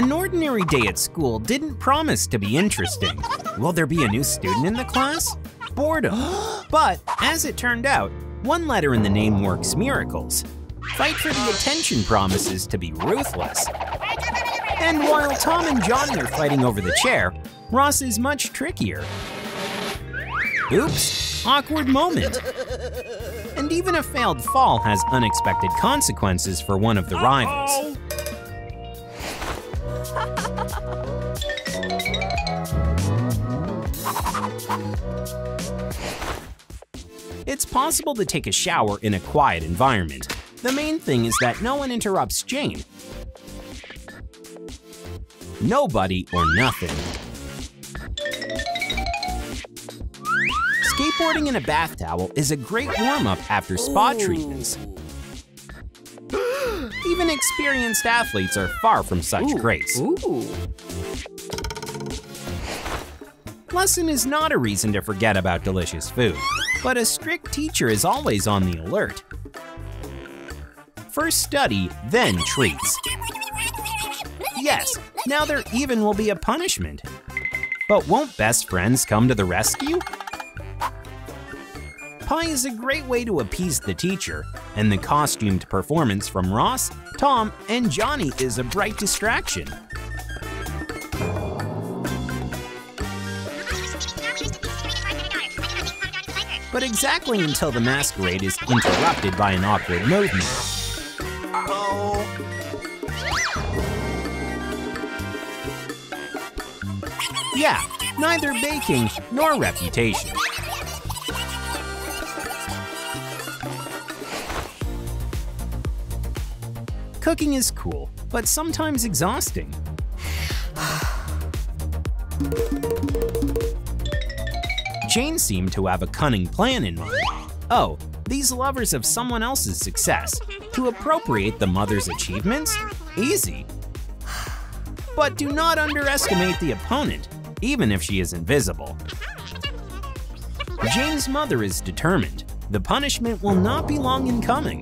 An ordinary day at school didn't promise to be interesting. Will there be a new student in the class? Boredom. but, as it turned out, one letter in the name works miracles. Fight for the attention promises to be ruthless. And while Tom and Johnny are fighting over the chair, Ross is much trickier. Oops, awkward moment. And even a failed fall has unexpected consequences for one of the rivals. It's possible to take a shower in a quiet environment. The main thing is that no one interrupts Jane. Nobody or nothing. Skateboarding in a bath towel is a great warm-up after spa treatments. Even experienced athletes are far from such grace. Ooh. Lesson is not a reason to forget about delicious food, but a strict teacher is always on the alert. First study, then treats. Yes, now there even will be a punishment. But won't best friends come to the rescue? Pie is a great way to appease the teacher, and the costumed performance from Ross, Tom, and Johnny is a bright distraction. But exactly until the masquerade is interrupted by an awkward movement. Yeah, neither baking nor reputation. Cooking is cool, but sometimes exhausting. Jane seemed to have a cunning plan in mind. Oh, these lovers of someone else's success. To appropriate the mother's achievements? Easy. But do not underestimate the opponent, even if she is invisible. Jane's mother is determined. The punishment will not be long in coming.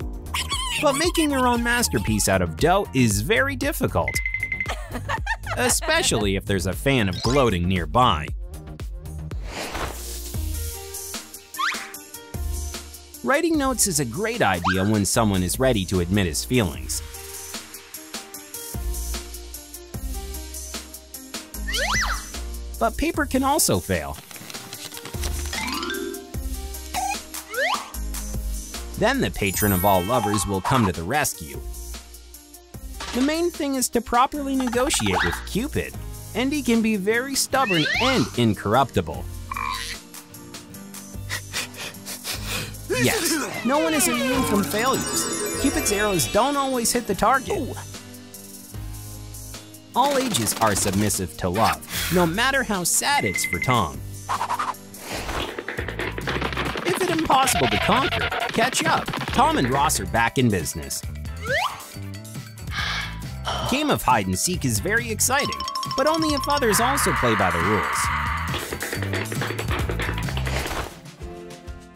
But making your own masterpiece out of dough is very difficult. Especially if there's a fan of gloating nearby. Writing notes is a great idea when someone is ready to admit his feelings. But paper can also fail. Then the patron of all lovers will come to the rescue. The main thing is to properly negotiate with Cupid, and he can be very stubborn and incorruptible. Yes, no one is immune from failures. Cupid's arrows don't always hit the target. All ages are submissive to love, no matter how sad it's for Tom. If it's impossible to conquer, catch up. Tom and Ross are back in business. Game of hide and seek is very exciting, but only if others also play by the rules.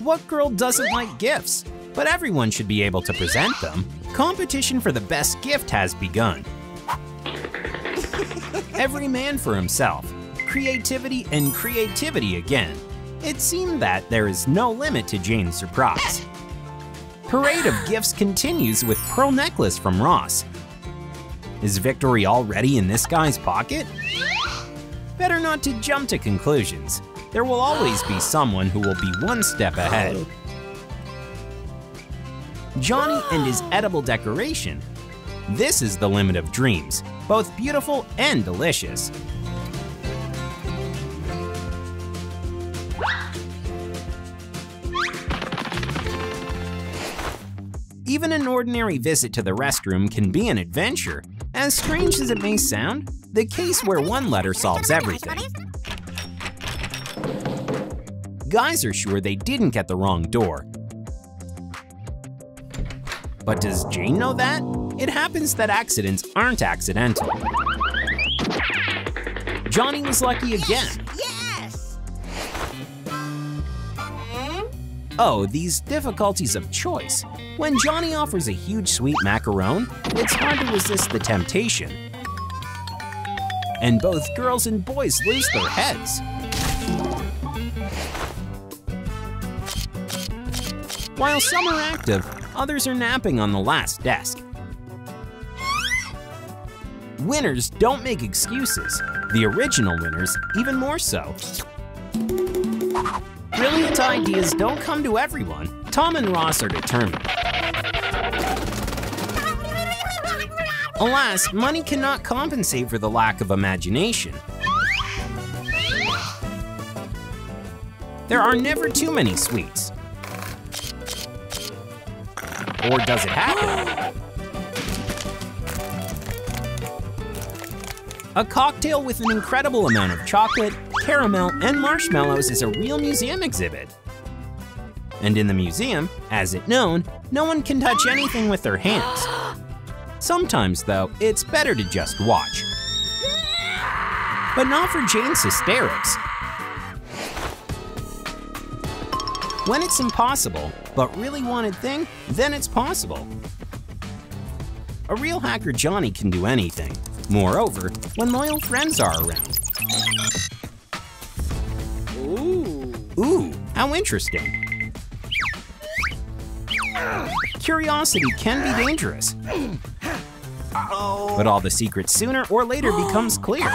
What girl doesn't like gifts? But everyone should be able to present them. Competition for the best gift has begun. Every man for himself. Creativity and creativity again. It seemed that there is no limit to Jane's surprise. Parade of gifts continues with pearl necklace from Ross. Is victory already in this guy's pocket? Better not to jump to conclusions. There will always be someone who will be one step ahead. Johnny and his edible decoration. This is the limit of dreams, both beautiful and delicious. Even an ordinary visit to the restroom can be an adventure. As strange as it may sound, the case where one letter solves everything. Guys are sure they didn't get the wrong door. But does Jane know that? It happens that accidents aren't accidental. Johnny was lucky again. Yes! Oh, these difficulties of choice. When Johnny offers a huge sweet macaron, it's hard to resist the temptation. and both girls and boys lose their heads. While some are active, others are napping on the last desk. Winners don't make excuses. The original winners, even more so. Brilliant ideas don't come to everyone. Tom and Ross are determined. Alas, money cannot compensate for the lack of imagination. There are never too many sweets. Or does it happen? A cocktail with an incredible amount of chocolate, caramel, and marshmallows is a real museum exhibit. And in the museum, as it known, no one can touch anything with their hands. Sometimes, though, it's better to just watch. But not for Jane's hysterics. When it's impossible, but really wanted thing, then it's possible. A real hacker Johnny can do anything. Moreover, when loyal friends are around. Ooh. Ooh, how interesting. Curiosity can be dangerous. But all the secrets sooner or later becomes clear.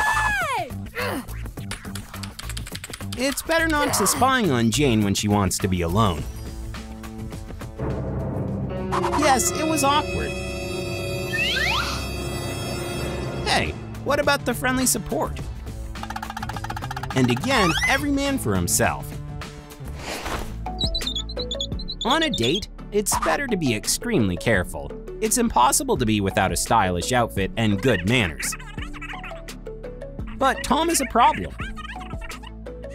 It's better not to spying on Jane when she wants to be alone. Yes, it was awkward. Hey, what about the friendly support? And again, every man for himself. On a date, it's better to be extremely careful. It's impossible to be without a stylish outfit and good manners. But Tom is a problem.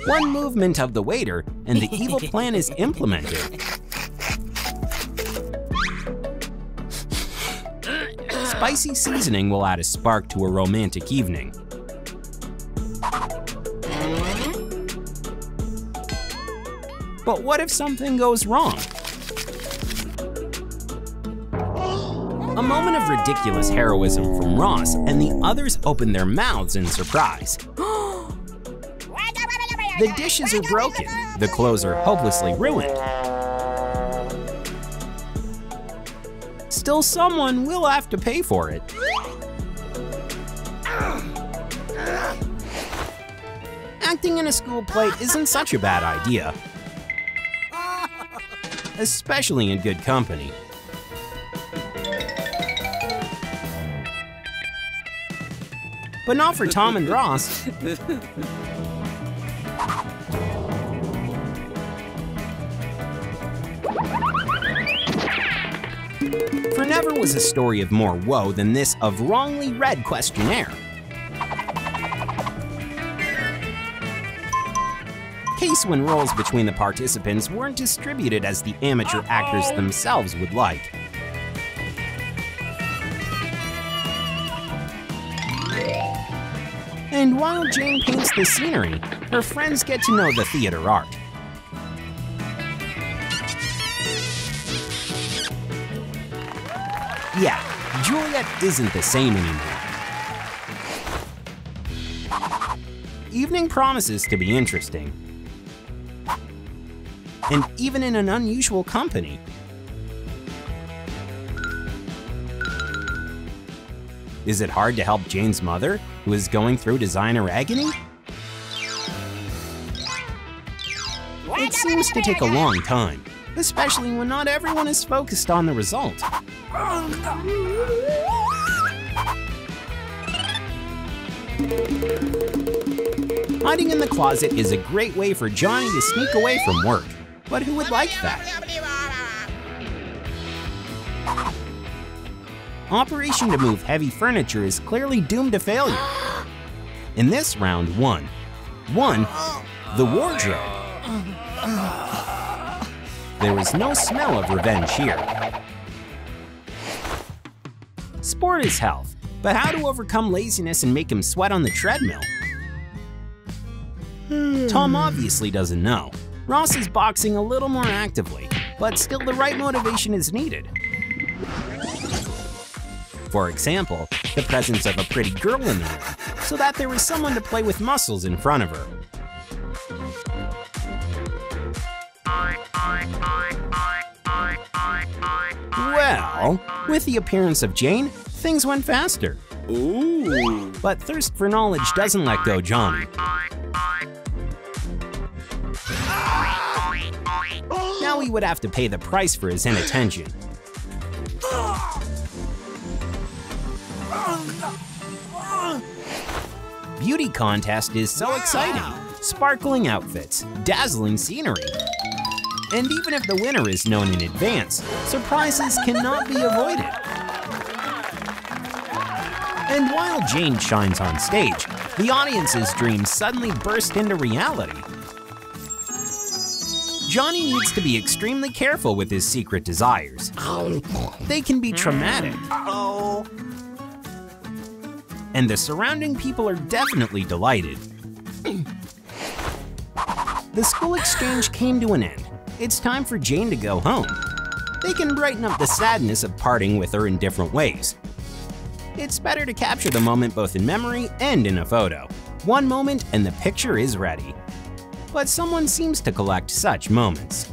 One movement of the waiter, and the evil plan is implemented. Spicy seasoning will add a spark to a romantic evening. But what if something goes wrong? A moment of ridiculous heroism from Ross, and the others open their mouths in surprise. The dishes are broken. The clothes are hopelessly ruined. Still, someone will have to pay for it. Acting in a school play isn't such a bad idea. Especially in good company. But not for Tom and Ross. never was a story of more woe than this of wrongly read questionnaire. Case when roles between the participants weren't distributed as the amateur actors themselves would like. And while Jane paints the scenery, her friends get to know the theater art. Yeah, Juliet isn't the same anymore. Evening promises to be interesting. And even in an unusual company. Is it hard to help Jane's mother, who is going through designer agony? It seems to take a long time, especially when not everyone is focused on the result. Hiding in the closet is a great way for Johnny to sneak away from work. But who would like that? Operation to move heavy furniture is clearly doomed to failure. In this round, one. One, the wardrobe. There is no smell of revenge here. Sport is health, but how to overcome laziness and make him sweat on the treadmill? Hmm. Tom obviously doesn't know. Ross is boxing a little more actively, but still the right motivation is needed. For example, the presence of a pretty girl in the room, so that there is someone to play with muscles in front of her. Well, with the appearance of Jane, things went faster. Ooh. But thirst for knowledge doesn't let go Johnny. Now he would have to pay the price for his inattention. Beauty contest is so exciting. Sparkling outfits, dazzling scenery. And even if the winner is known in advance, surprises cannot be avoided. And while Jane shines on stage, the audience's dreams suddenly burst into reality. Johnny needs to be extremely careful with his secret desires. They can be traumatic. And the surrounding people are definitely delighted. The school exchange came to an end. It's time for Jane to go home. They can brighten up the sadness of parting with her in different ways. It's better to capture the moment both in memory and in a photo. One moment and the picture is ready. But someone seems to collect such moments.